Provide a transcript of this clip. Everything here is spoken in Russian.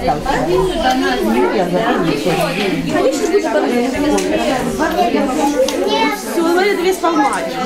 Все, будет Все, дві спалматі.